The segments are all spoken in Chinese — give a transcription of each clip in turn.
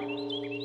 Música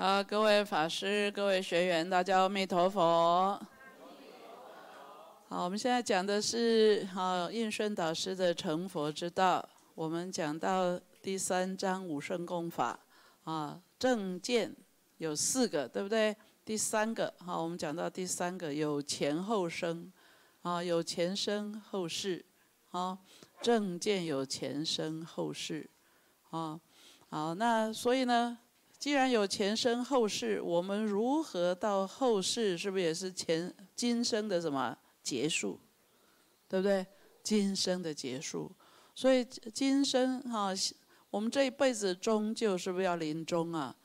好，各位法师、各位学员，大家阿弥陀佛。好，我们现在讲的是好应顺导师的成佛之道。我们讲到第三章五圣功法啊，正见有四个，对不对？第三个好，我们讲到第三个有前后生啊，有前生后世啊，正见有前生后世啊。好，那所以呢？既然有前生后世，我们如何到后世？是不是也是前今生的什么结束？对不对？今生的结束，所以今生哈，我们这一辈子终究是不是要临终啊？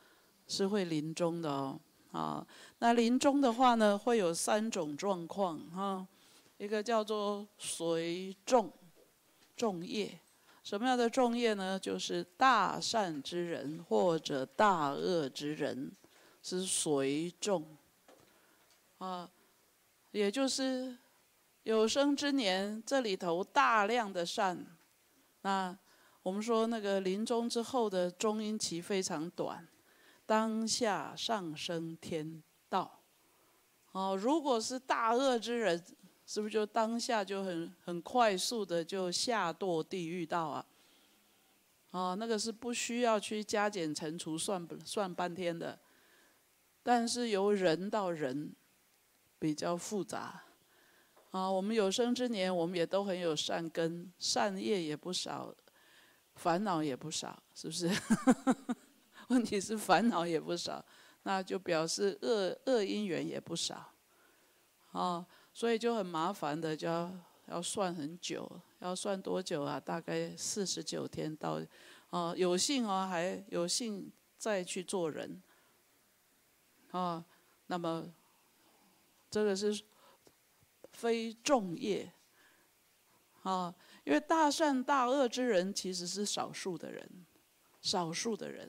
是会临终的哦。啊，那临终的话呢，会有三种状况哈，一个叫做随众众业。什么样的众业呢？就是大善之人或者大恶之人，是随众啊，也就是有生之年这里头大量的善。那我们说那个临终之后的中阴期非常短，当下上升天道。哦，如果是大恶之人。是不是就当下就很很快速的就下堕地狱道啊？啊，那个是不需要去加减乘除算算半天的，但是由人到人比较复杂。啊，我们有生之年，我们也都很有善根，善业也不少，烦恼也不少，是不是？问题是烦恼也不少，那就表示恶恶因缘也不少，啊。所以就很麻烦的，就要要算很久，要算多久啊？大概四十九天到，哦，有幸哦，还有幸再去做人，啊，那么这个是非众业，啊，因为大善大恶之人其实是少数的人，少数的人，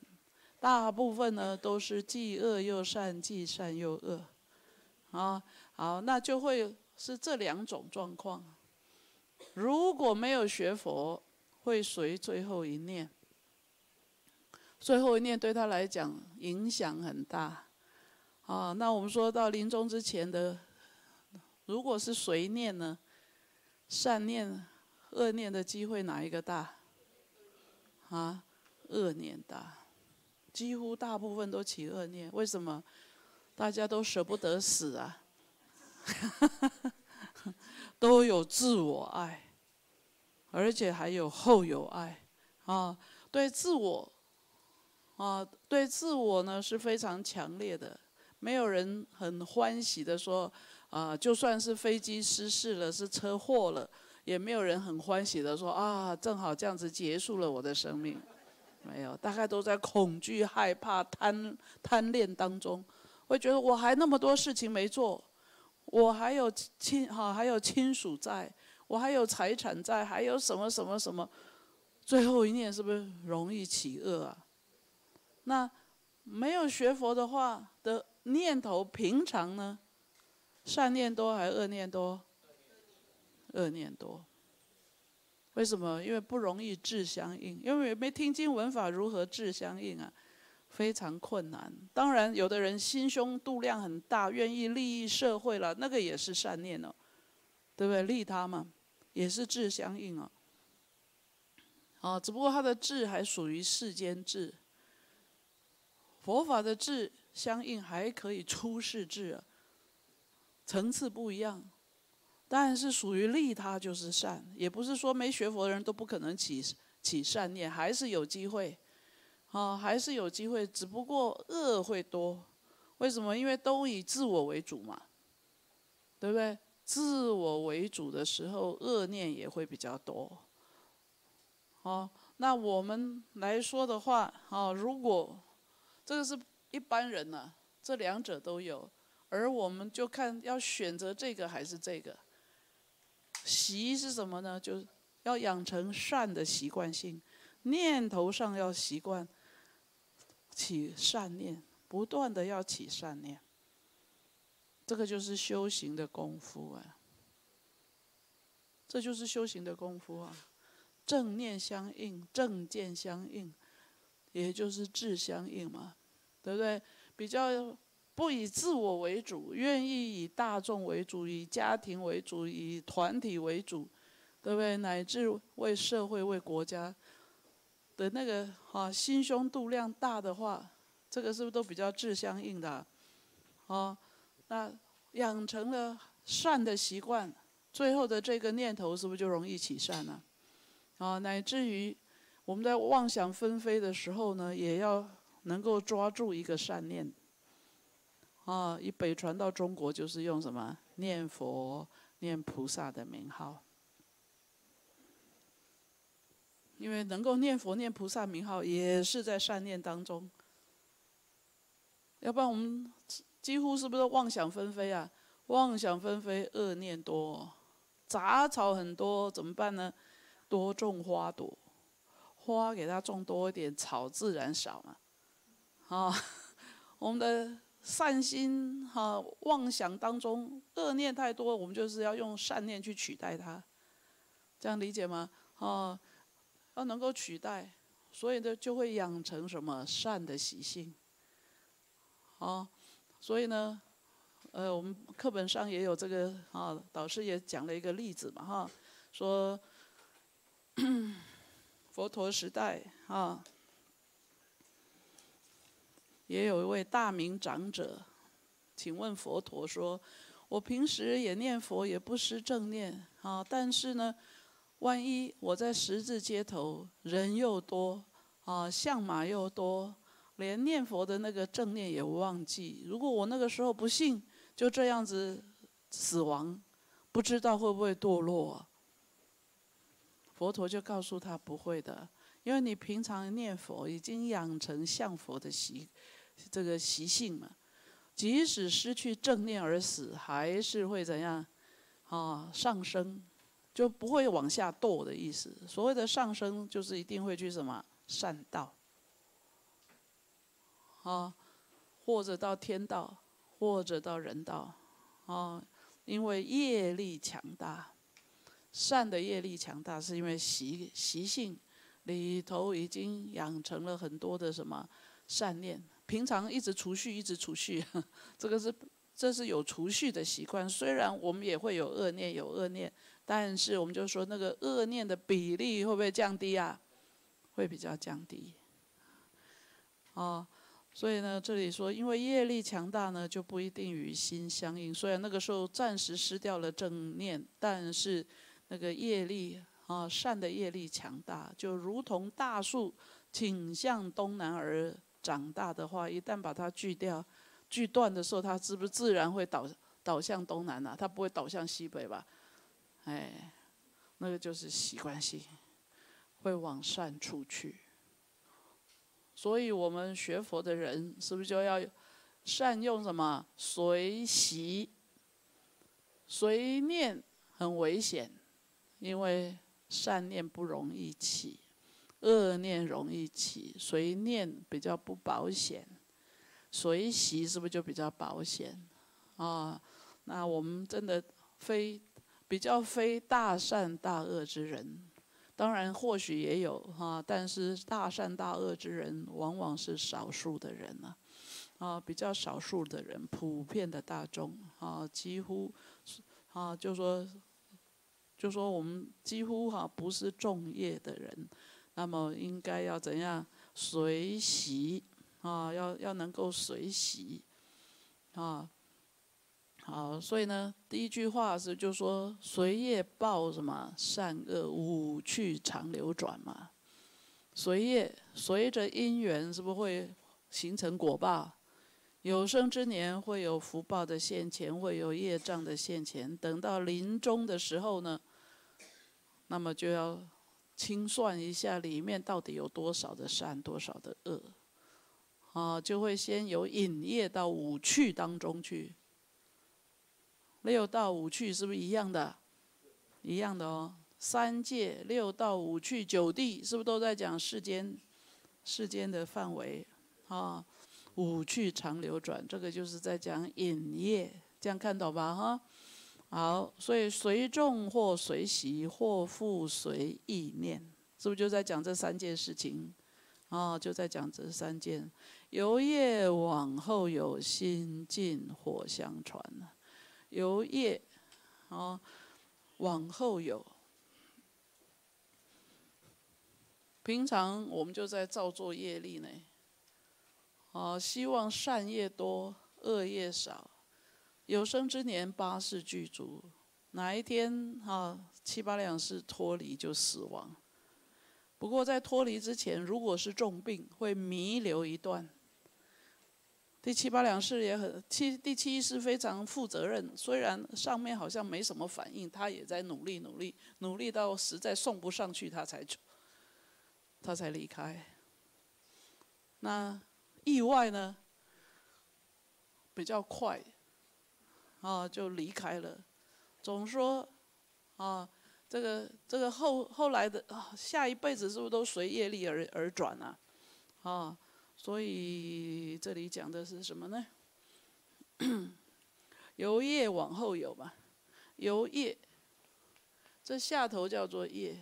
大部分呢都是既恶又善，既善又恶，啊。好，那就会是这两种状况。如果没有学佛，会随最后一念。最后一念对他来讲影响很大。啊，那我们说到临终之前的，如果是随念呢？善念、恶念的机会哪一个大？啊，恶念大，几乎大部分都起恶念。为什么？大家都舍不得死啊。都有自我爱，而且还有后有爱啊！对自我啊，对自我呢是非常强烈的。没有人很欢喜的说啊，就算是飞机失事了，是车祸了，也没有人很欢喜的说啊，正好这样子结束了我的生命。没有，大概都在恐惧、害怕、贪贪恋当中，会觉得我还那么多事情没做。我还有亲哈，还有亲属在，我还有财产在，还有什么什么什么，最后一念是不是容易起恶啊？那没有学佛的话的念头，平常呢，善念多还是恶念多？恶念多。为什么？因为不容易智相应，因为没听经闻法，如何智相应啊？非常困难。当然，有的人心胸度量很大，愿意利益社会了，那个也是善念哦，对不对？利他嘛，也是智相应哦。啊，只不过他的智还属于世间智，佛法的智相应还可以出世智，层次不一样，但是属于利他就是善，也不是说没学佛的人都不可能起起善念，还是有机会，啊，还是有机会，只不过恶会多，为什么？因为都以自我为主嘛，对不对？自我为主的时候，恶念也会比较多。哦，那我们来说的话，哦，如果这个是一般人呢，这两者都有，而我们就看要选择这个还是这个。习是什么呢？就是要养成善的习惯性，念头上要习惯起善念，不断的要起善念。这个就是修行的功夫啊，这就是修行的功夫啊。正念相应，正见相应，也就是智相应嘛，对不对？比较不以自我为主，愿意以大众为主，以家庭为主，以团体为主，对不对？乃至为社会、为国家的那个啊，心胸度量大的话，这个是不是都比较智相应的？啊，那养成了善的习惯，最后的这个念头是不是就容易起善呢？啊，乃至于我们在妄想纷飞的时候呢，也要能够抓住一个善念。啊，以北传到中国就是用什么念佛、念菩萨的名号，因为能够念佛、念菩萨名号，也是在善念当中。要不然我们几乎是不是妄想纷飞啊？妄想纷飞，恶念多，杂草很多，怎么办呢？多种花朵，花给它种多一点，草自然少嘛。啊，我们的善心哈妄想当中恶念太多，我们就是要用善念去取代它，这样理解吗？啊，要能够取代，所以呢就会养成什么善的习性。啊，所以呢，呃，我们课本上也有这个啊，导师也讲了一个例子嘛，哈，说。佛陀时代啊，也有一位大明长者，请问佛陀说：“我平时也念佛，也不失正念啊，但是呢，万一我在十字街头，人又多啊，相马又多，连念佛的那个正念也忘记。如果我那个时候不信就这样子死亡，不知道会不会堕落？”佛陀就告诉他不会的，因为你平常念佛已经养成向佛的习，这个习性嘛。即使失去正念而死，还是会怎样？啊，上升，就不会往下堕的意思。所谓的上升，就是一定会去什么善道，啊，或者到天道，或者到人道，啊，因为业力强大。善的业力强大，是因为习习性里头已经养成了很多的什么善念，平常一直储蓄，一直储蓄，这个是这是有储蓄的习惯。虽然我们也会有恶念，有恶念，但是我们就说那个恶念的比例会不会降低啊？会比较降低。哦，所以呢，这里说因为业力强大呢，就不一定与心相应。虽然那个时候暂时失掉了正念，但是。那个业力啊，善的业力强大，就如同大树倾向东南而长大的话，一旦把它锯掉、锯断的时候，它是不是自然会倒倒向东南呢？它不会倒向西北吧？哎，那个就是习惯性，会往善处去。所以我们学佛的人，是不是就要善用什么随习、随念？很危险。因为善念不容易起，恶念容易起，随念比较不保险，随习是不是就比较保险？啊，那我们真的非比较非大善大恶之人，当然或许也有哈，但是大善大恶之人往往是少数的人呢，啊，比较少数的人，普遍的大众啊，几乎啊，就说。就说我们几乎哈不是重业的人，那么应该要怎样随喜啊？要要能够随喜啊。好，所以呢，第一句话是就说随业报什么善恶五趣常流转嘛。随业随着因缘，是不会形成果报？有生之年会有福报的现前，会有业障的现前。等到临终的时候呢，那么就要清算一下里面到底有多少的善，多少的恶，啊，就会先有引业到五趣当中去。六到五趣是不是一样的？一样的哦。三界六到五趣九地是不是都在讲世间？世间的范围啊，五趣常流转，这个就是在讲引业，这样看懂吧？哈，好，所以随众或随喜或复随意念，是不是就在讲这三件事情？啊，就在讲这三件，由业往后有心尽火相传由业，啊，往后有。平常我们就在造作业力呢，哦，希望善业多，恶业少，有生之年八世具足，哪一天啊七八两世脱离就死亡。不过在脱离之前，如果是重病，会弥留一段。第七八两世也很七，第七世非常负责任。虽然上面好像没什么反应，他也在努力努力努力到实在送不上去，他才他才离开。那意外呢？比较快，啊，就离开了。总说啊，这个这个后后来的下一辈子是不是都随业力而而转啊？啊。所以这里讲的是什么呢？由业往后有嘛？由业，这下头叫做业。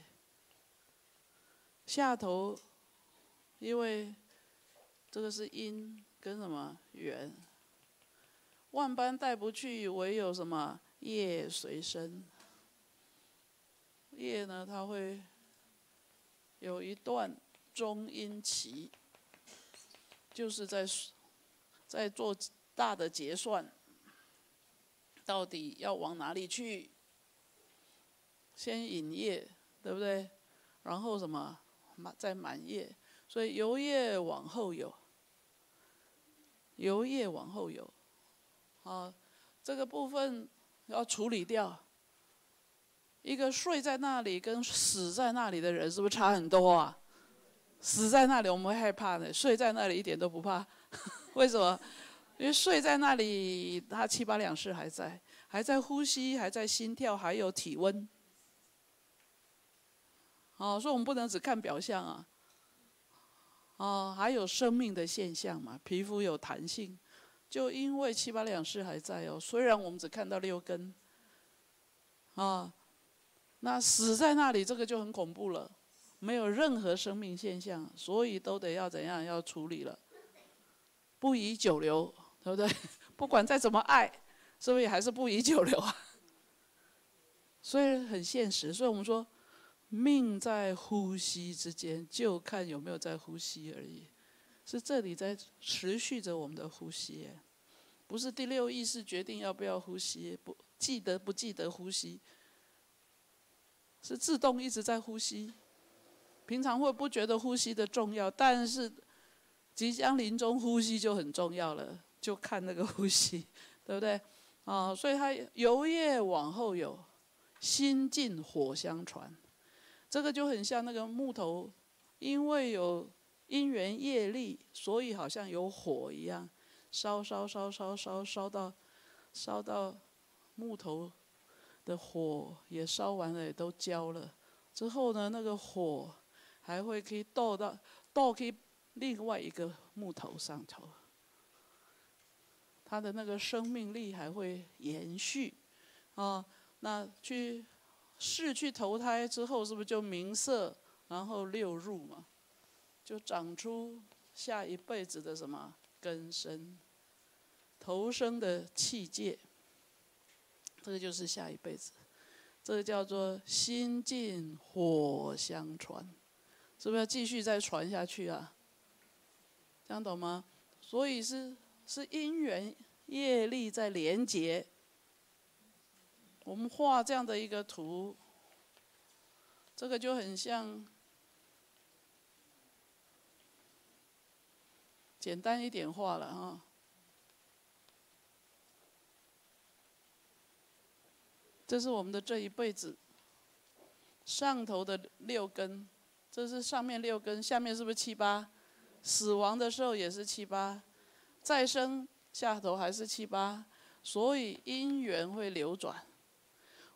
下头，因为这个是因跟什么缘？万般带不去，唯有什么业随身。业呢，它会有一段中阴期。就是在在做大的结算，到底要往哪里去？先引业，对不对？然后什么满再满业，所以由业往后有，由业往后有，啊，这个部分要处理掉。一个睡在那里跟死在那里的人，是不是差很多啊？死在那里，我们会害怕的；睡在那里一点都不怕。为什么？因为睡在那里，他七八两事还在，还在呼吸，还在心跳，还有体温。哦，所以我们不能只看表象啊。哦，还有生命的现象嘛，皮肤有弹性，就因为七八两事还在哦。虽然我们只看到六根，啊，那死在那里，这个就很恐怖了。没有任何生命现象，所以都得要怎样要处理了，不宜久留，对不对？不管再怎么爱，是不是还是不宜久留啊？所以很现实，所以我们说，命在呼吸之间，就看有没有在呼吸而已。是这里在持续着我们的呼吸，不是第六意识决定要不要呼吸，不记得不记得呼吸，是自动一直在呼吸。平常会不觉得呼吸的重要，但是即将临终呼吸就很重要了，就看那个呼吸，对不对？啊，所以它由业往后有，心尽火相传，这个就很像那个木头，因为有因缘业力，所以好像有火一样，烧烧烧烧烧烧到烧到木头的火也烧完了，也都焦了，之后呢，那个火。还会可以倒到倒可以另外一个木头上头，它的那个生命力还会延续，啊，那去世去投胎之后，是不是就明色，然后六入嘛，就长出下一辈子的什么根生，投生的器界，这个就是下一辈子，这个叫做心尽火相传。是不是要继续再传下去啊？这样懂吗？所以是是因缘业力在连结。我们画这样的一个图，这个就很像，简单一点画了哈。这是我们的这一辈子，上头的六根，这是上面六根，下面是不是七八？死亡的时候也是七八，再生下头还是七八，所以因缘会流转，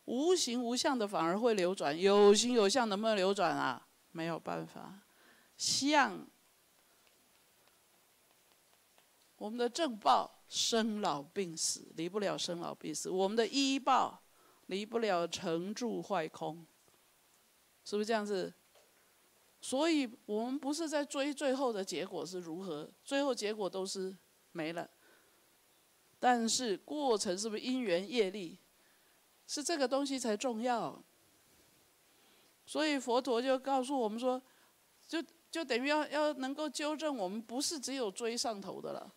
无形无相的反而会流转，有形有相能不能流转啊？没有办法，相，我们的正报生老病死离不了生老病死，我们的医报。离不了成住坏空，是不是这样子？所以我们不是在追最后的结果是如何，最后结果都是没了。但是过程是不是因缘业力？是这个东西才重要。所以佛陀就告诉我们说，就就等于要要能够纠正我们，不是只有追上头的了，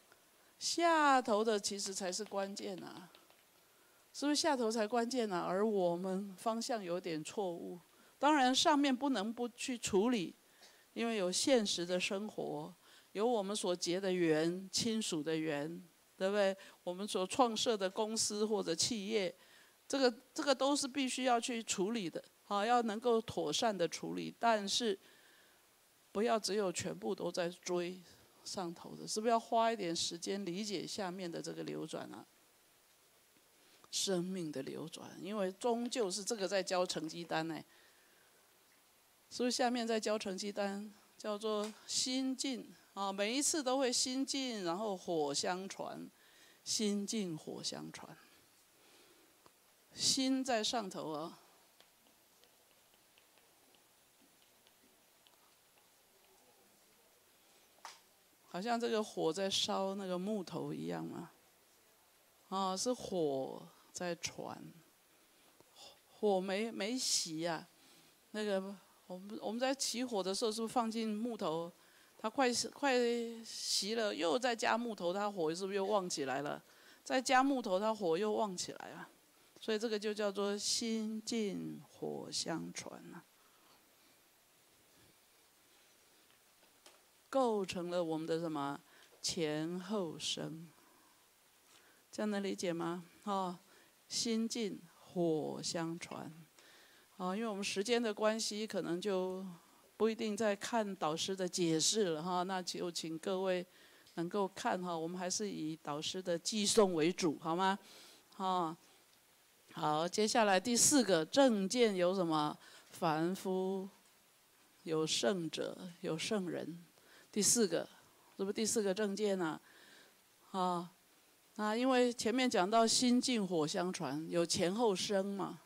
下头的其实才是关键啊。是不是下头才关键呐？而我们方向有点错误。当然，上面不能不去处理，因为有现实的生活，有我们所结的缘、亲属的缘，对不对？我们所创设的公司或者企业，这个这个都是必须要去处理的，好，要能够妥善的处理。但是，不要只有全部都在追上头的，是不是要花一点时间理解下面的这个流转啊？生命的流转，因为终究是这个在交成绩单呢。不是下面在交成绩单，叫做心境啊？每一次都会心境，然后火相传，心境火相传，心在上头啊，好像这个火在烧那个木头一样嘛。啊，是火。在传，火没没熄呀？那个我们我们在起火的时候，是不是放进木头？它快快熄了，又再加木头，它火是不是又旺起来了？再加木头，它火又旺起来了。所以这个就叫做心静火相传呐，构成了我们的什么前后生？这样能理解吗？哦。心静火相传，啊，因为我们时间的关系，可能就不一定再看导师的解释了哈。那就请各位能够看哈，我们还是以导师的寄送为主，好吗？啊，好，接下来第四个正见有什么？凡夫有圣者，有圣人。第四个，这不第四个正见呢？啊。啊，因为前面讲到心静火相传，有前后生嘛。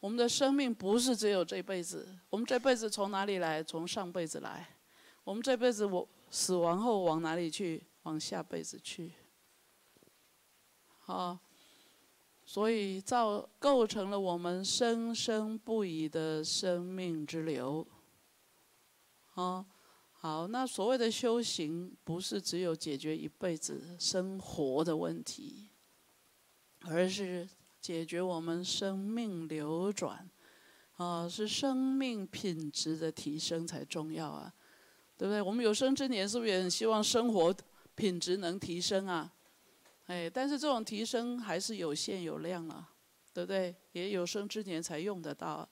我们的生命不是只有这辈子，我们这辈子从哪里来？从上辈子来。我们这辈子我死亡后往哪里去？往下辈子去。好，所以造构成了我们生生不已的生命之流。啊。好，那所谓的修行，不是只有解决一辈子生活的问题，而是解决我们生命流转，啊，是生命品质的提升才重要啊，对不对？我们有生之年是不是也很希望生活品质能提升啊？哎，但是这种提升还是有限有量啊，对不对？也有生之年才用得到，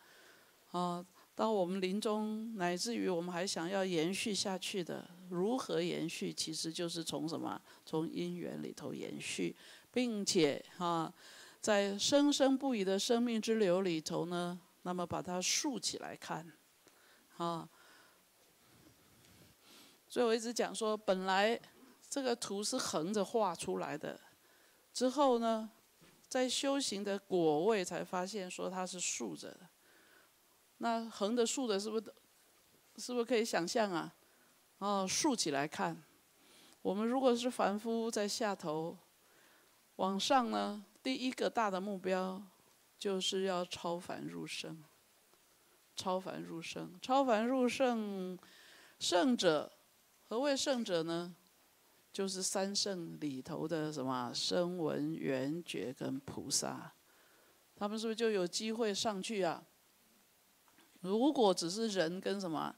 啊。当我们临终，乃至于我们还想要延续下去的，如何延续？其实就是从什么？从因缘里头延续，并且哈，在生生不已的生命之流里头呢，那么把它竖起来看，啊。所以我一直讲说，本来这个图是横着画出来的，之后呢，在修行的果位才发现说它是竖着的。那横的竖的，是不是？是不是可以想象啊？哦，竖起来看。我们如果是凡夫在下头，往上呢，第一个大的目标就是要超凡入圣，超凡入圣。超凡入圣，圣者，何谓圣者呢？就是三圣里头的什么声闻、缘觉跟菩萨，他们是不是就有机会上去啊？如果只是人跟什么，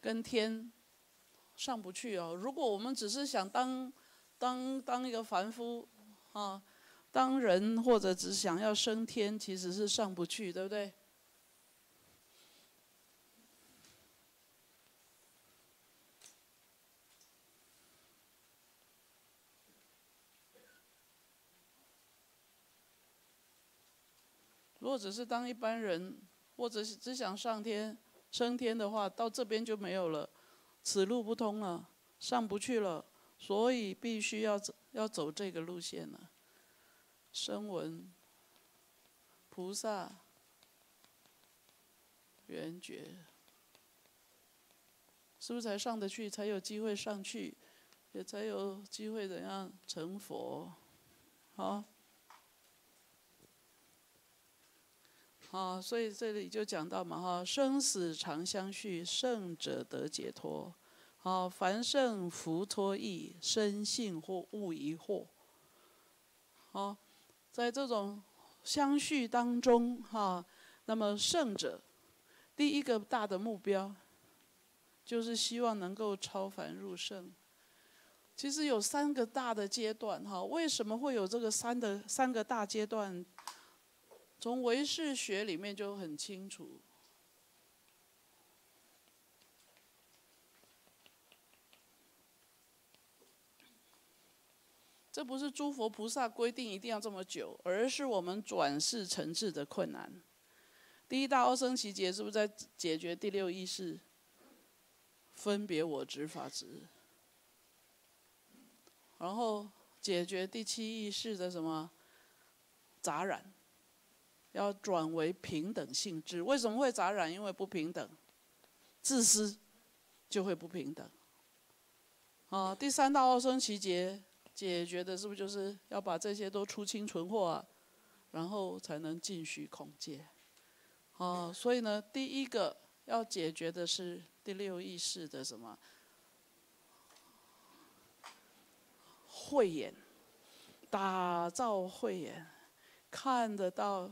跟天上不去哦。如果我们只是想当当当一个凡夫啊。当人或者只想要升天，其实是上不去，对不对？如果只是当一般人，或者是只想上天、升天的话，到这边就没有了，此路不通了，上不去了，所以必须要走，要走这个路线呢。声闻、菩萨、缘觉，是不是才上得去？才有机会上去，也才有机会怎样成佛？好，好，所以这里就讲到嘛，哈，生死常相续，胜者得解脱。好，凡圣福脱易，生性或悟疑惑。好。在这种相续当中，哈，那么圣者第一个大的目标，就是希望能够超凡入圣。其实有三个大的阶段，哈，为什么会有这个三的三个大阶段？从唯识学里面就很清楚。这不是诸佛菩萨规定一定要这么久，而是我们转世成智的困难。第一大奥生奇劫是不是在解决第六意识分别我执法执？然后解决第七意识的什么杂染，要转为平等性质。为什么会杂染？因为不平等，自私就会不平等。啊，第三大奥生奇劫。解决的是不是就是要把这些都出清存货啊，然后才能进虚空界？哦，所以呢，第一个要解决的是第六意识的什么？慧眼，打造慧眼，看得到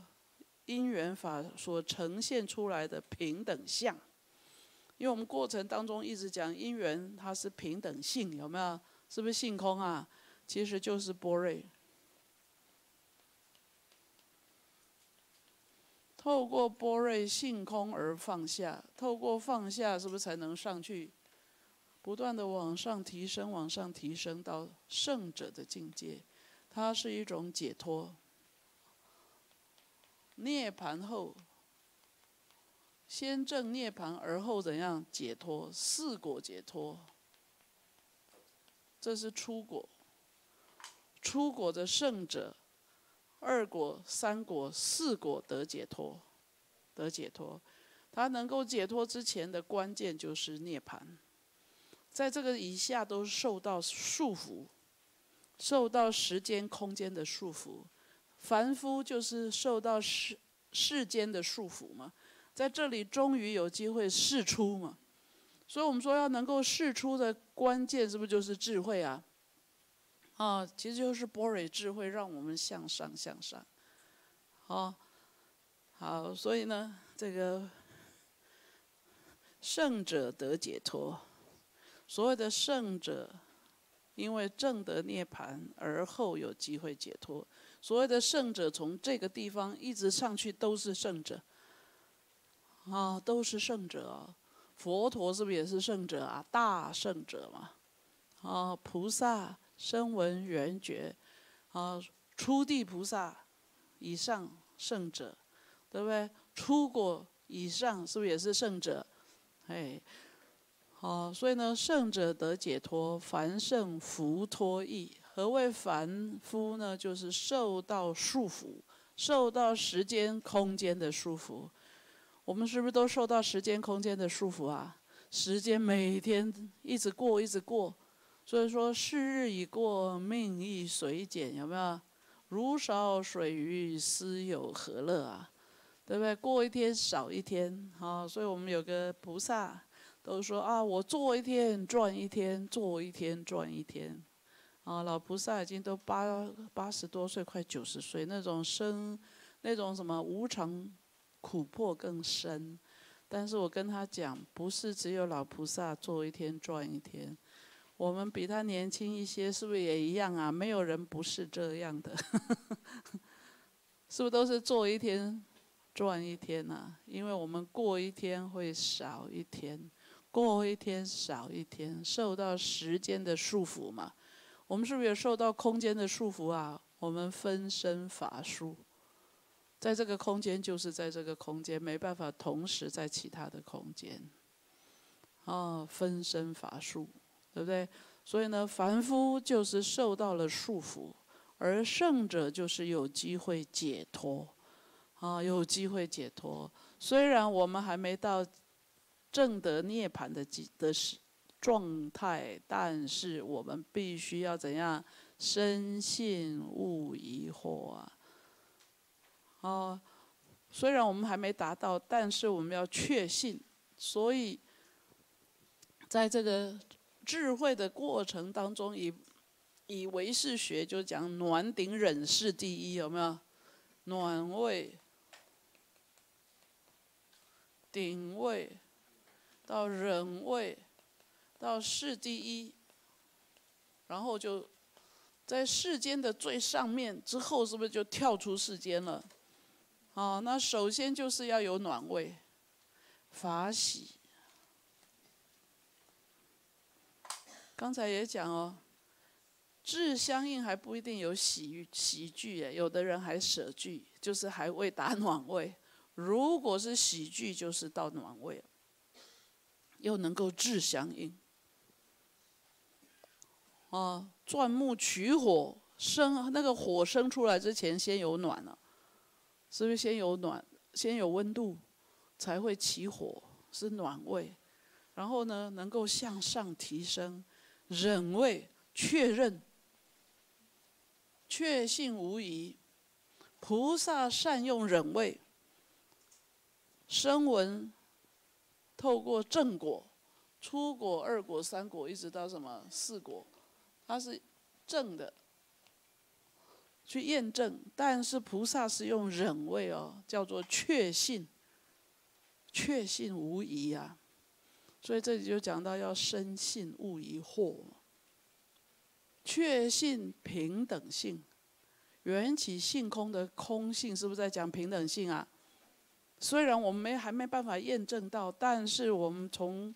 因缘法所呈现出来的平等相。因为我们过程当中一直讲因缘，它是平等性，有没有？是不是性空啊？其实就是波瑞，透过波瑞性空而放下，透过放下，是不是才能上去？不断的往上提升，往上提升到圣者的境界，它是一种解脱。涅盘后，先证涅盘，而后怎样解脱？四果解脱，这是出果。出果的圣者，二果、三果、四果得解脱，得解脱。他能够解脱之前的关键就是涅盘，在这个以下都受到束缚，受到时间、空间的束缚。凡夫就是受到世世间的束缚嘛，在这里终于有机会试出嘛。所以我们说要能够试出的关键，是不是就是智慧啊？啊，其实就是波蕊智慧让我们向上向上，啊，好，所以呢，这个圣者得解脱，所谓的圣者，因为正得涅盘而后有机会解脱。所谓的圣者，从这个地方一直上去都是圣者，啊，都是圣者。佛陀是不是也是圣者啊？大圣者嘛，啊，菩萨。声闻缘觉，啊，初地菩萨以上圣者，对不对？出果以上是不是也是圣者？哎，好，所以呢，圣者得解脱，凡圣福脱易。何谓凡夫呢？就是受到束缚，受到时间空间的束缚。我们是不是都受到时间空间的束缚啊？时间每天一直过，一直过。所以说，是日已过，命亦随减，有没有？如少水鱼，斯有何乐啊？对不对？过一天少一天，好，所以我们有个菩萨都说啊，我做一天赚一天，做一天赚一天。啊，老菩萨已经都八八十多岁，快九十岁，那种生，那种什么无常苦迫更深。但是我跟他讲，不是只有老菩萨做一天赚一天，我们比他年轻一些，是不是也一样啊？没有人不是这样的，是不是都是做一天赚一天呐？因为我们过一天会少一天，过一天少一天，受到时间的束缚嘛。我们是不是也受到空间的束缚啊？我们分身乏术，在这个空间就是在这个空间，没办法同时在其他的空间。哦，分身乏术，对不对？所以呢，凡夫就是受到了束缚，而圣者就是有机会解脱。啊，有机会解脱。虽然我们还没到正得涅槃的机的时。状态，但是我们必须要怎样？深信勿疑惑啊！哦，虽然我们还没达到，但是我们要确信。所以，在这个智慧的过程当中，以以唯识学就讲暖顶忍世第一，有没有？暖位、顶位到忍位。到世第一，然后就在世间的最上面，之后是不是就跳出世间了？啊，那首先就是要有暖位，法喜。刚才也讲哦，智相应还不一定有喜喜剧哎，有的人还舍剧，就是还未达 暖位。如果是喜剧，就是到暖位，又能够智相应。啊，钻木取火生，那个火生出来之前先有暖了，是不是先有暖，先有温度，才会起火，是暖位。然后呢，能够向上提升，忍位确认，确信无疑。菩萨善用忍位，声闻透过正果、初果、二果、三果，一直到什么四果。它是正的，去验证，但是菩萨是用忍位哦，叫做确信，确信无疑啊。所以这里就讲到要深信勿疑惑，确信平等性，缘起性空的空性，是不是在讲平等性啊？虽然我们没还没办法验证到，但是我们从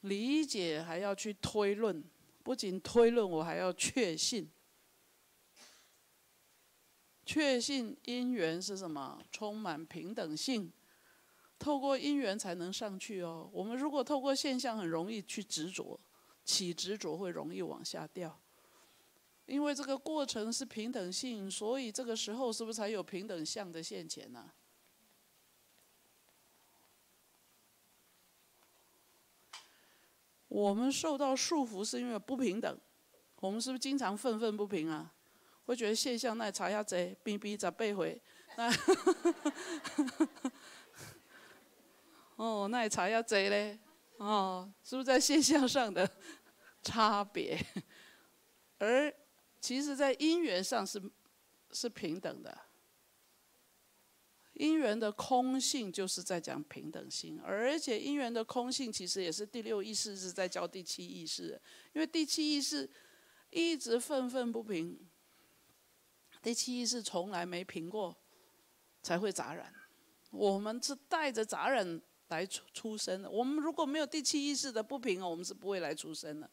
理解还要去推论。不仅推论，我还要确信。确信因缘是什么？充满平等性，透过因缘才能上去哦。我们如果透过现象，很容易去执着，起执着会容易往下掉。因为这个过程是平等性，所以这个时候是不是才有平等相的现前呢？我们受到束缚是因为不平等，我们是不是经常愤愤不平啊？会觉得现象那查下贼，逼逼咋背回？那 哦，那也查要贼嘞？哦，是不是在现象上的 差别？而其实，在因缘上是是平等的。因缘的空性就是在讲平等性，而且因缘的空性其实也是第六意识是在教第七意识，因为第七意识一直愤愤不平，第七意识从来没平过，才会杂染。我们是带着杂染来出出生的。我们如果没有第七意识的不平我们是不会来出生的。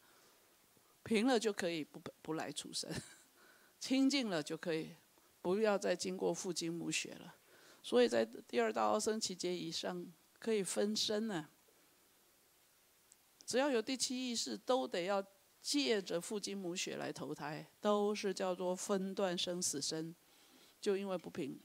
平了就可以不不来出生，清净了就可以不要再经过父精母血了。所以在第二道生期劫以上可以分身呢。只要有第七意识，都得要借着父精母血来投胎，都是叫做分段生死生，就因为不平。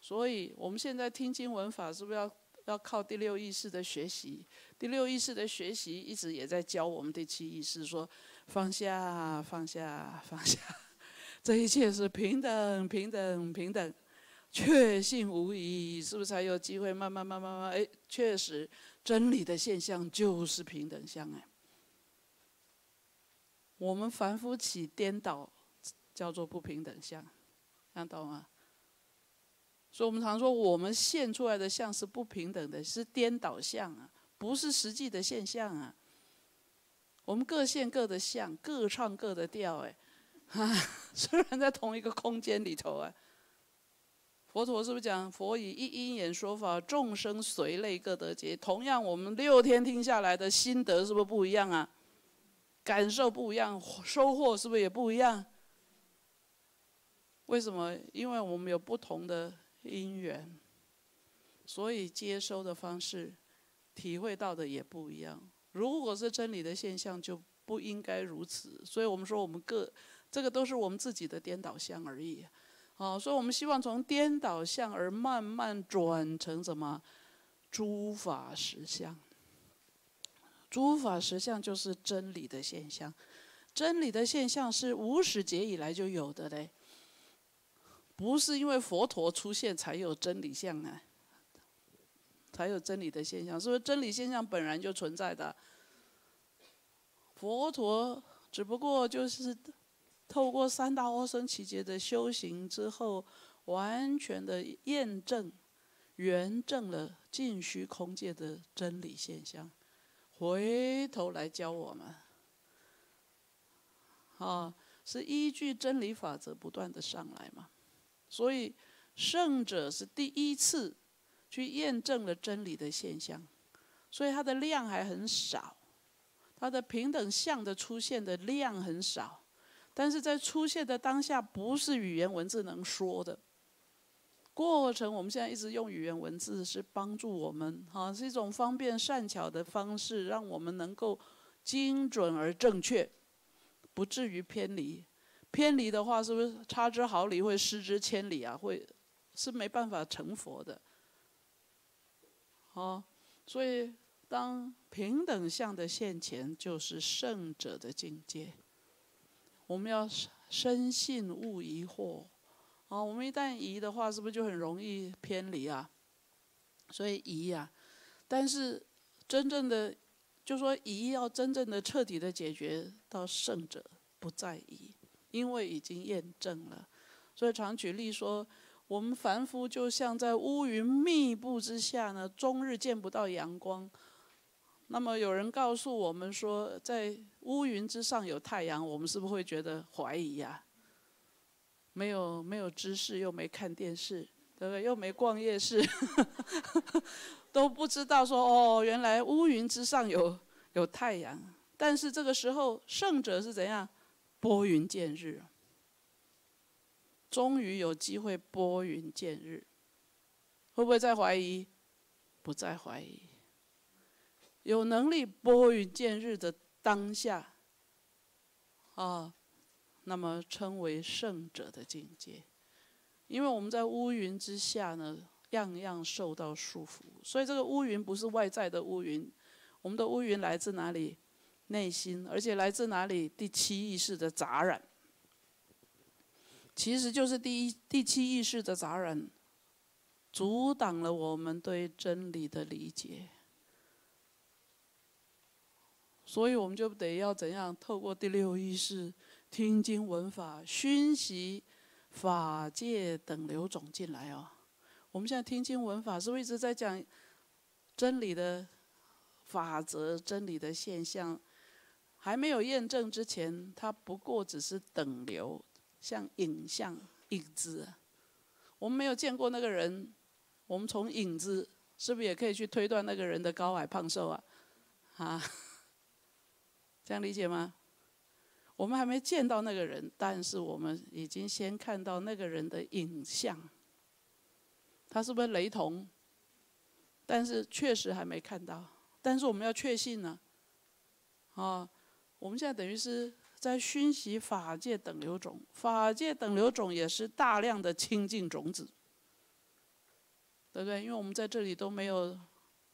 所以我们现在听经闻法，是不是要要靠第六意识的学习？第六意识的学习一直也在教我们第七意识说放下，放下，放下，这一切是平等，平等，平等。确信无疑，是不是才有机会慢慢慢慢慢？哎，确实，真理的现象就是平等相哎。我们凡夫起颠倒，叫做不平等相，看懂吗？所以我们常说，我们现出来的相是不平等的，是颠倒相啊，不是实际的现象啊。我们各现各的相，各唱各的调，哎，虽然在同一个空间里头啊。佛陀是不是讲佛以一因缘说法，众生随类各得解？同样，我们六天听下来的心得是不是不一样啊？感受不一样，收获是不是也不一样？为什么？因为我们有不同的因缘，所以接收的方式、体会到的也不一样。如果是真理的现象，就不应该如此。所以我们说，我们各这个都是我们自己的颠倒相而已。哦，所以我们希望从颠倒相而慢慢转成什么？诸法实相。诸法实相就是真理的现象，真理的现象是无始劫以来就有的嘞，不是因为佛陀出现才有真理相啊，才有真理的现象，是不是真理现象本来就存在的？佛陀只不过就是。透过三大阿僧祇劫的修行之后，完全的验证、圆证了尽虚空界的真理现象，回头来教我们，啊，是依据真理法则不断的上来嘛。所以圣者是第一次去验证了真理的现象，所以它的量还很少，它的平等相的出现的量很少。但是在出现的当下，不是语言文字能说的过程。我们现在一直用语言文字，是帮助我们，哈，是一种方便善巧的方式，让我们能够精准而正确，不至于偏离。偏离的话，是不是差之毫厘会失之千里啊？会是没办法成佛的。好，所以当平等相的现前，就是圣者的境界。我们要深信勿疑惑，啊，我们一旦疑的话，是不是就很容易偏离啊？所以疑呀，但是真正的，就说疑要真正的彻底的解决到圣者不在疑，因为已经验证了。所以常举例说，我们凡夫就像在乌云密布之下呢，终日见不到阳光。那么有人告诉我们说，在乌云之上有太阳，我们是不是会觉得怀疑呀？没有没有知识，又没看电视，对不对？又没逛夜市，都不知道说哦，原来乌云之上有有太阳。但是这个时候，圣者是怎样？拨云见日，终于有机会拨云见日，会不会再怀疑？不再怀疑。有能力拨云见日的当下，啊，那么称为圣者的境界。因为我们在乌云之下呢，样样受到束缚，所以这个乌云不是外在的乌云，我们的乌云来自哪里？内心，而且来自哪里？第七意识的杂染，其实就是第一第七意识的杂染，阻挡了我们对真理的理解。所以我们就得要怎样透过第六意识听经闻法，熏习法界等流种进来哦。我们现在听经闻法，是不是一直在讲真理的法则、真理的现象？还没有验证之前，它不过只是等流，像影像、影子。我们没有见过那个人，我们从影子是不是也可以去推断那个人的高矮胖瘦啊？啊？这样理解吗？我们还没见到那个人，但是我们已经先看到那个人的影像。他是不是雷同？但是确实还没看到。但是我们要确信呢。啊，我们现在等于是在熏习法界等流种，法界等流种也是大量的清净种子，对不对？因为我们在这里都没有，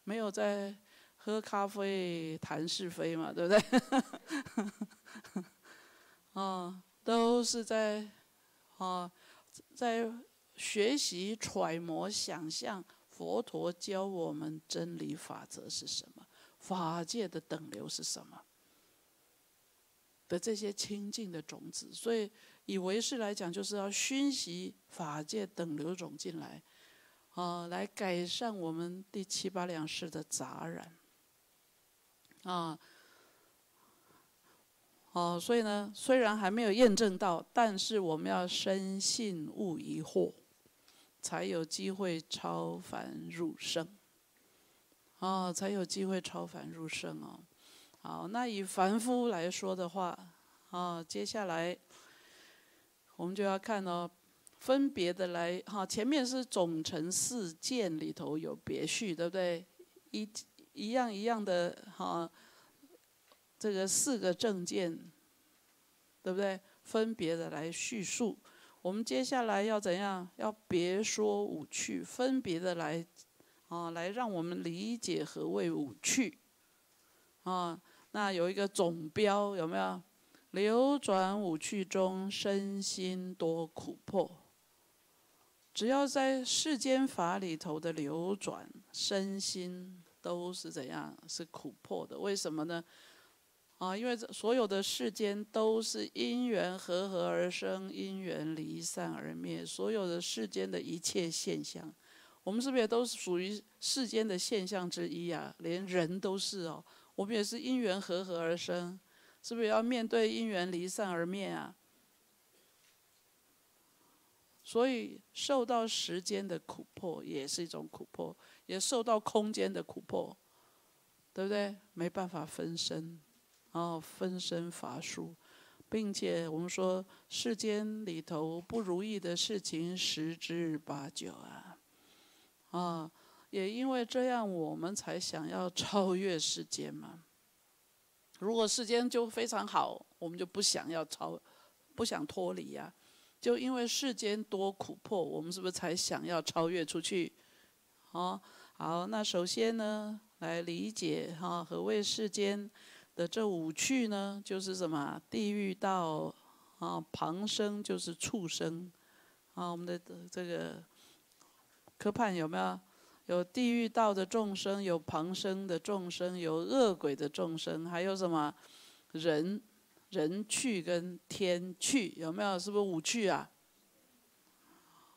没有在。喝咖啡谈是非嘛，对不对？啊，都是在啊，在学习揣摩想象佛陀教我们真理法则是什么，法界的等流是什么的这些清净的种子。所以以为是来讲，就是要熏习法界等流种进来，啊，来改善我们第七八两世的杂染，啊。哦，所以呢，虽然还没有验证到，但是我们要深信勿疑惑，才有机会超凡入圣。哦，才有机会超凡入圣哦。好，那以凡夫来说的话，啊，接下来我们就要看哦，分别的来哈，前面是总成四件里头有别序，对不对？一一样一样的哈。这个四个证件，对不对？分别的来叙述。我们接下来要怎样？要别说五趣，分别的来，啊，来让我们理解何谓五趣。啊，那有一个总标有没有？流转五趣中，身心多苦迫。只要在世间法里头的流转，身心都是怎样？是苦迫的。为什么呢？啊，因为所有的世间都是因缘合合而生，因缘离散而灭。所有的世间的一切现象，我们是不是也都是属于世间的现象之一啊？连人都是哦，我们也是因缘合合而生，是不是要面对因缘离散而灭啊？所以受到时间的苦迫也是一种苦迫，也受到空间的苦迫，对不对？没办法分身。哦，分身乏术，并且我们说世间里头不如意的事情十之八九啊，啊，也因为这样，我们才想要超越世间嘛。如果世间就非常好，我们就不想要超，不想脱离呀。就因为世间多苦迫，我们是不是才想要超越出去？哦，好，那首先呢，来理解哈，何谓世间？的这五趣呢，就是什么？地狱道啊，旁生就是畜生啊。我们的这个科判有没有？有地狱道的众生，有旁生的众生，有恶鬼的众生，还有什么人人趣跟天趣？有没有？是不是五趣啊？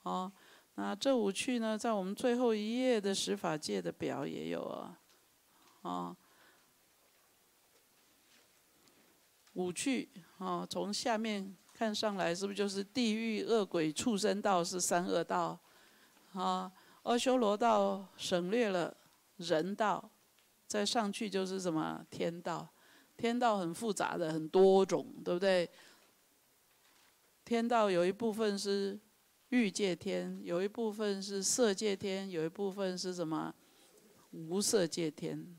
哦，那这五趣呢，在我们最后一页的十法界的表也有啊，哦。五趣啊，从下面看上来，是不是就是地狱、恶鬼、畜生道是三恶道？啊，阿修罗道省略了人道，再上去就是什么天道？天道很复杂的，很多种，对不对？天道有一部分是欲界天，有一部分是色界天，有一部分是什么无色界天？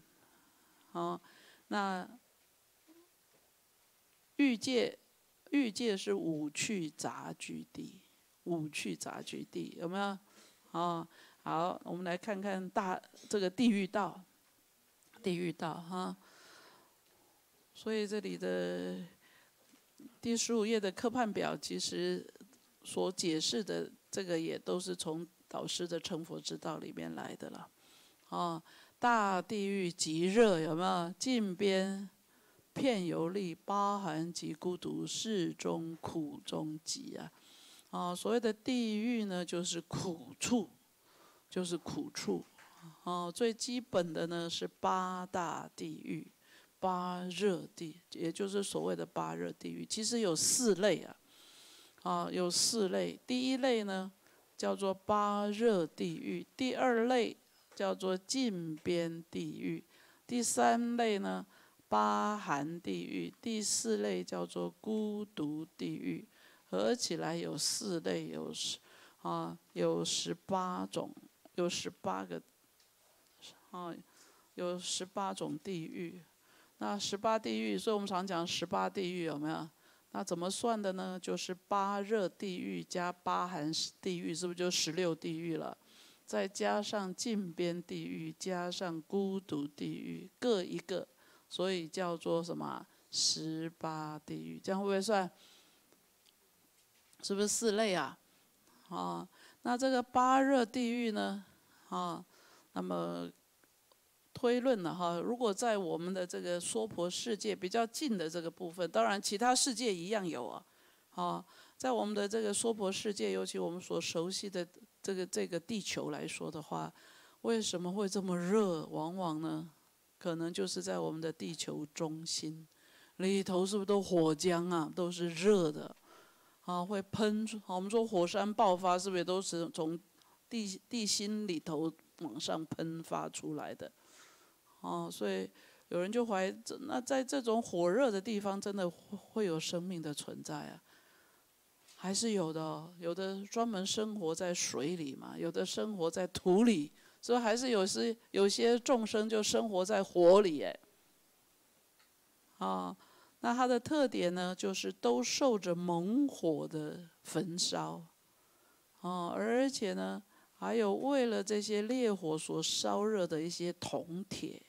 哦，那。欲界，欲界是五趣杂居地，五趣杂居地有没有？哦，好，我们来看看大这个地狱道，地狱道哈。所以这里的第十五页的课判表，其实所解释的这个也都是从导师的成佛之道里面来的了。哦，大地狱极热，有没有？近边。片游历，八寒及孤独，世中苦中极啊！啊，所谓的地狱呢，就是苦处，就是苦处。哦，最基本的呢是八大地狱，八热地，也就是所谓的八热地狱。其实有四类啊，啊，有四类。第一类呢叫做八热地狱，第二类叫做近边地狱，第三类呢。八寒地狱，第四类叫做孤独地狱，合起来有四类，有十啊，有十八种，有十八个啊，有十八种地狱。那十八地狱，所以我们常讲十八地狱有没有？那怎么算的呢？就是八热地狱加八寒地狱，是不是就十六地狱了？再加上近边地狱，加上孤独地狱，各一个。所以叫做什么十八地狱？这样会不会算？是不是四类啊？啊，那这个八热地狱呢，啊，那么推论了哈，如果在我们的这个娑婆世界比较近的这个部分，当然其他世界一样有啊，啊，在我们的这个娑婆世界，尤其我们所熟悉的这个这个地球来说的话，为什么会这么热？往往呢，可能就是在我们的地球中心里头，是不是都火浆啊，都是热的。啊，会喷出。我们说火山爆发，是不是都是从地地心里头往上喷发出来的？哦，所以有人就怀疑，那在这种火热的地方，真的会有生命的存在啊？还是有的，有的专门生活在水里嘛，有的生活在土里，所以还是有时有些众生就生活在火里，哎，啊。那它的特点呢，就是都受着猛火的焚烧，哦，而且呢，还有为了这些烈火所烧热的一些铜铁，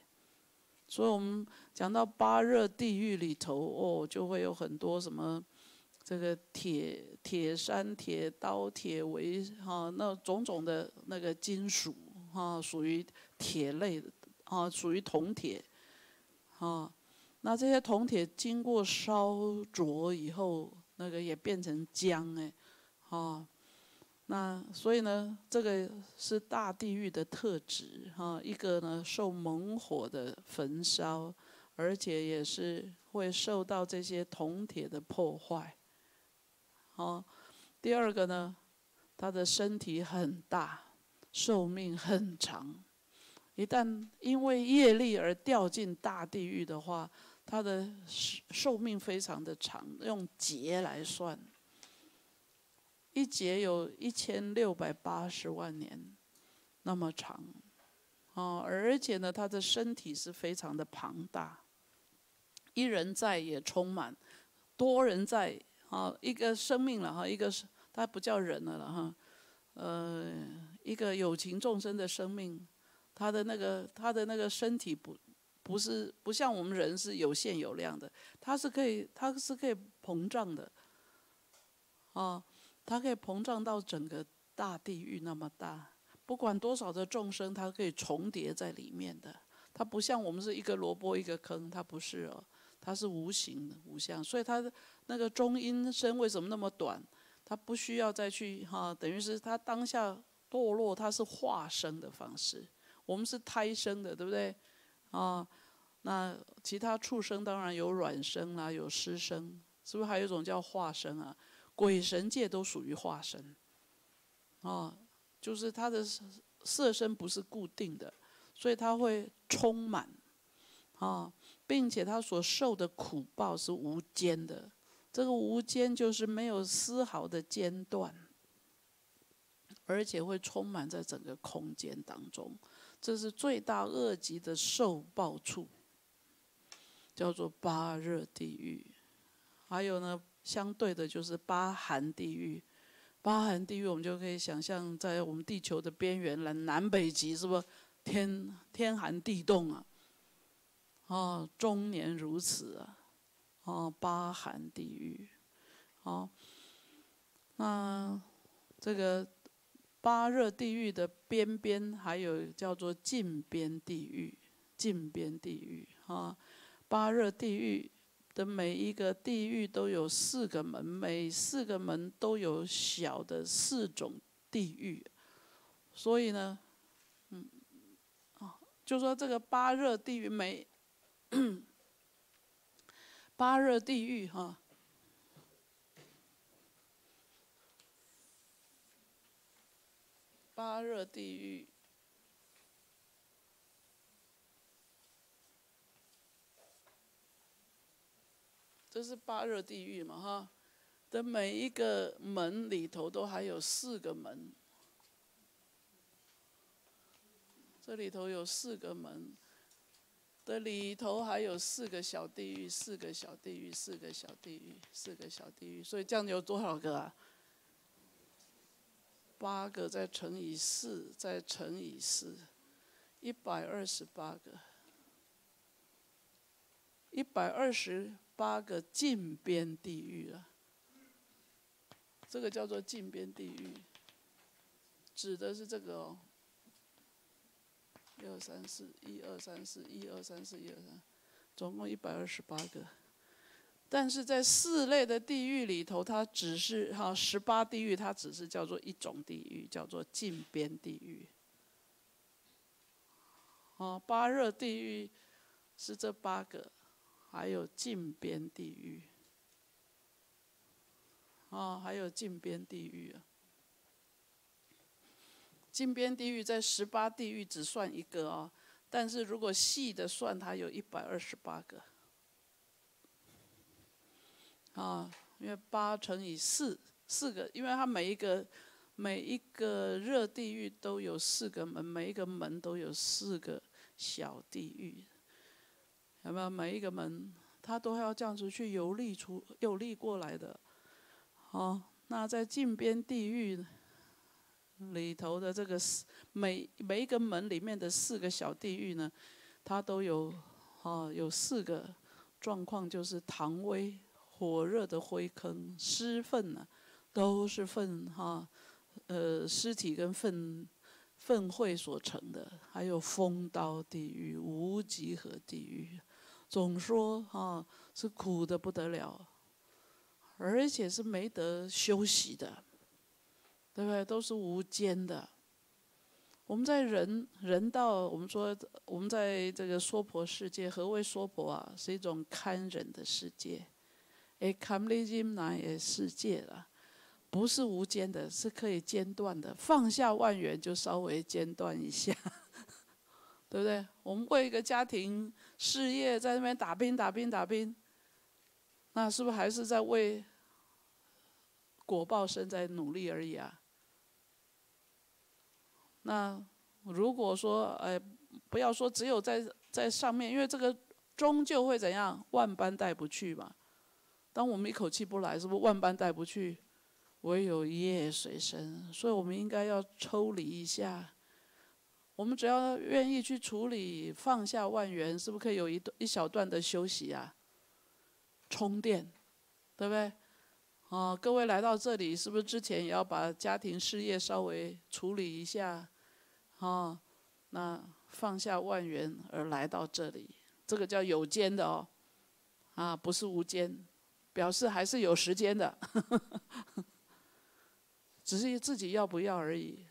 所以我们讲到八热地狱里头，哦，就会有很多什么这个铁铁山、铁刀、铁围，哈，那种种的那个金属，哈，属于铁类的，啊，属于铜铁，啊。那这些铜铁经过烧灼以后，那个也变成浆哎，啊，那所以呢，这个是大地狱的特质哈。一个呢，受猛火的焚烧，而且也是会受到这些铜铁的破坏。哦，第二个呢，他的身体很大，寿命很长。一旦因为业力而掉进大地狱的话，它的寿寿命非常的长，用劫来算，一劫有一千六百八十万年，那么长，哦，而且呢，他的身体是非常的庞大，一人在也充满，多人在，啊，一个生命了哈，一个是他不叫人了了哈，呃，一个有情众生的生命，他的那个他的那个身体不。不是不像我们人是有限有量的，它是可以它是可以膨胀的，啊，它可以膨胀到整个大地狱那么大，不管多少的众生，它可以重叠在里面的。它不像我们是一个萝卜一个坑，它不是哦，它是无形的无相，所以它的那个中阴身为什么那么短？它不需要再去哈，等于是它当下堕落，它是化生的方式，我们是胎生的，对不对？啊，那其他畜生当然有卵生啦，有湿生，是不是还有一种叫化生啊？鬼神界都属于化生，啊，就是它的色身不是固定的，所以它会充满，啊，并且它所受的苦报是无间的，这个无间就是没有丝毫的间断，而且会充满在整个空间当中。这是罪大恶极的受报处，叫做八热地狱。还有呢，相对的就是八寒地狱。八寒地狱，我们就可以想象，在我们地球的边缘，南南北极，是不是天天寒地冻啊？哦，终年如此啊！哦，八寒地狱。哦，那这个。八热地狱的边边还有叫做近边地狱，近边地狱啊。八热地狱的每一个地狱都有四个门，每四个门都有小的四种地狱。所以呢，嗯，啊，就说这个八热地狱每 八热地狱哈。八热地狱，这是八热地狱嘛？哈，的每一个门里头都还有四个门，这里头有四个门，的里头还有四个小地狱，四个小地狱，四个小地狱，四个小地狱，所以这样有多少个啊？八个再乘以四，再乘以四，一百二十八个，一百二十八个禁边地狱啊！这个叫做禁边地狱。指的是这个哦。一二三四，一二三四，一二三四，一二三，总共一百二十八个。但是在四类的地狱里头，它只是哈十八地狱，它只是叫做一种地狱，叫做近边地狱。哦，八热地狱是这八个，还有近边地狱。哦，还有近边地狱啊。金边地狱在十八地狱只算一个啊，但是如果细的算，它有一百二十八个。啊，因为八乘以四，四个，因为它每一个每一个热地狱都有四个门，每一个门都有四个小地狱，有没有？每一个门它都要这样子去游历出游历过来的。好，那在近边地狱。里头的这个四每每一个门里面的四个小地狱呢，它都有啊有四个状况，就是唐威火热的灰坑尸粪呢，都是粪哈呃尸体跟粪粪秽所成的，还有风刀地狱、无极河地狱，总说哈是苦的不得了，而且是没得休息的。对不对？都是无间的。我们在人人道，我们说我们在这个娑婆世界，何谓娑婆啊？是一种堪忍的世界，哎，堪利金乃也世界了，不是无间的，是可以间断的。放下万缘，就稍微间断一下，对不对？我们为一个家庭事业在那边打拼打拼打拼，那是不是还是在为果报生在努力而已啊？那如果说，哎，不要说只有在在上面，因为这个终究会怎样，万般带不去嘛。当我们一口气不来，是不是万般带不去？唯有业随身，所以我们应该要抽离一下。我们只要愿意去处理，放下万缘，是不是可以有一段一小段的休息啊？充电，对不对？哦，各位来到这里，是不是之前也要把家庭事业稍微处理一下？哦，那放下万缘而来到这里，这个叫有间的哦，啊，不是无间，表示还是有时间的，只是自己要不要而已。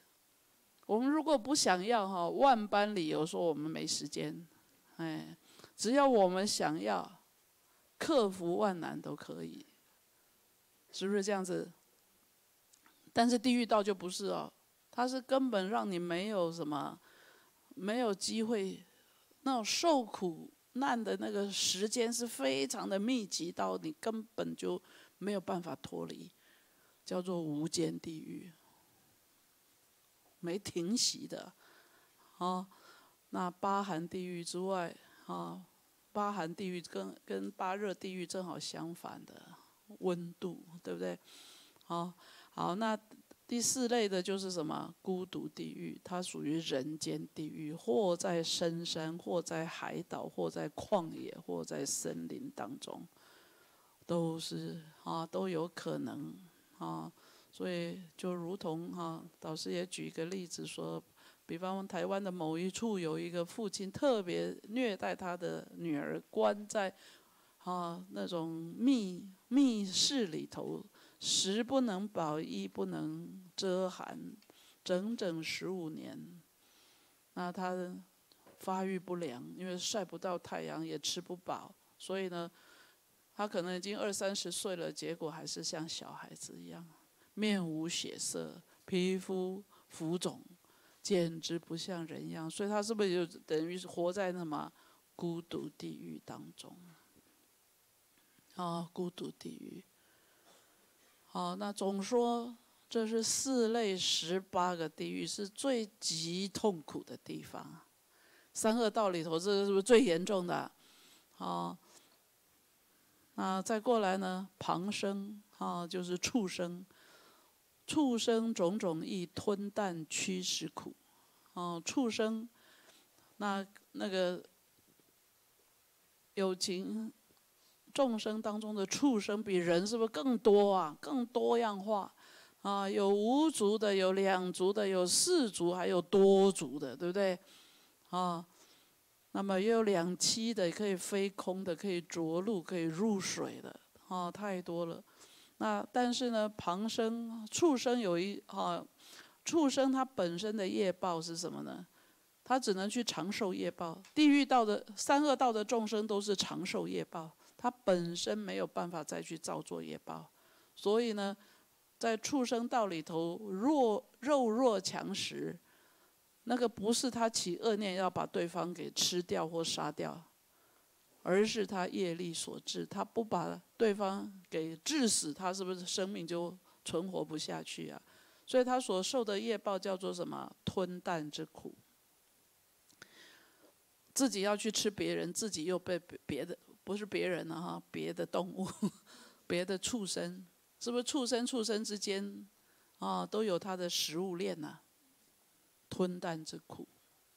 我们如果不想要哈，万般理由说我们没时间，哎，只要我们想要，克服万难都可以，是不是这样子？但是地狱道就不是哦。它是根本让你没有什么，没有机会，那种受苦难的那个时间是非常的密集到你根本就没有办法脱离，叫做无间地狱，没停息的，啊，那八寒地狱之外，啊，八寒地狱跟跟八热地狱正好相反的温度，对不对？好，好，那。第四类的就是什么孤独地狱，它属于人间地狱，或在深山，或在海岛，或在旷野，或在森林当中，都是啊都有可能啊。所以就如同哈，导师也举一个例子说，比方台湾的某一处有一个父亲特别虐待他的女儿，关在啊那种密密室里头。食不能饱，衣不能遮寒，整整十五年。那他发育不良，因为晒不到太阳，也吃不饱，所以呢，他可能已经二三十岁了，结果还是像小孩子一样，面无血色，皮肤浮肿，简直不像人样。所以他是不是就等于是活在那么孤独地狱当中？啊，孤独地狱。好，那总说这是四类十八个地狱是最极痛苦的地方，三恶道里头这个是不是最严重的？好，那再过来呢？旁生，啊，就是畜生，畜生种种亦吞啖驱食苦，哦，畜生，那那个有情。众生当中的畜生比人是不是更多啊？更多样化啊，有无足的，有两足的，有四足，还有多足的，对不对？啊，那么也有两栖的，可以飞空的，可以着陆，可以入水的，啊，太多了。那但是呢，旁生畜生有一啊，畜生它本身的业报是什么呢？它只能去长寿业报。地狱道的三恶道的众生都是长寿业报，他本身没有办法再去造作业报，所以呢。在畜生道里头，弱肉弱强食，那个不是他起恶念要把对方给吃掉或杀掉，而是他业力所致。他不把对方给致死，他是不是生命就存活不下去啊？所以他所受的业报叫做什么？吞啖之苦。自己要去吃别人，自己又被别的不是别人了哈，别的动物，别的畜生。是不是畜生畜生之间，啊，都有他的食物链呐？吞啖之苦，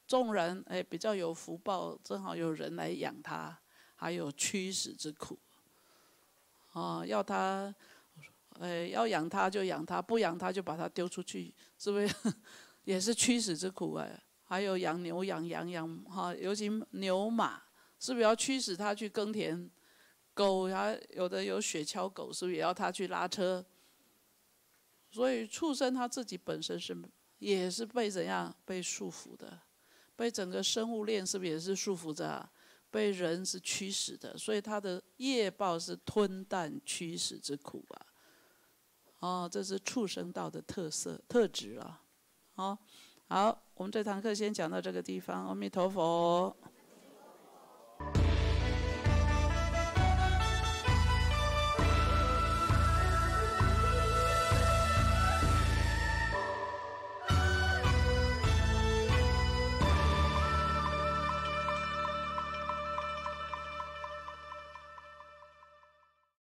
纵然哎比较有福报，正好有人来养他，还有驱使之苦。啊，要他，哎要养他就养他，不养他就把他丢出去，是不是？也是驱使之苦哎。还有养牛养羊养哈，尤其牛马，是不是要驱使他去耕田？狗还有的有雪橇狗，是不是也要它去拉车？所以畜生它自己本身是也是被怎样被束缚的，被整个生物链是不是也是束缚着？被人是驱使的，所以它的业报是吞啖驱使之苦啊！哦，这是畜生道的特色特质啊！好，好，我们这堂课先讲到这个地方，阿弥陀佛。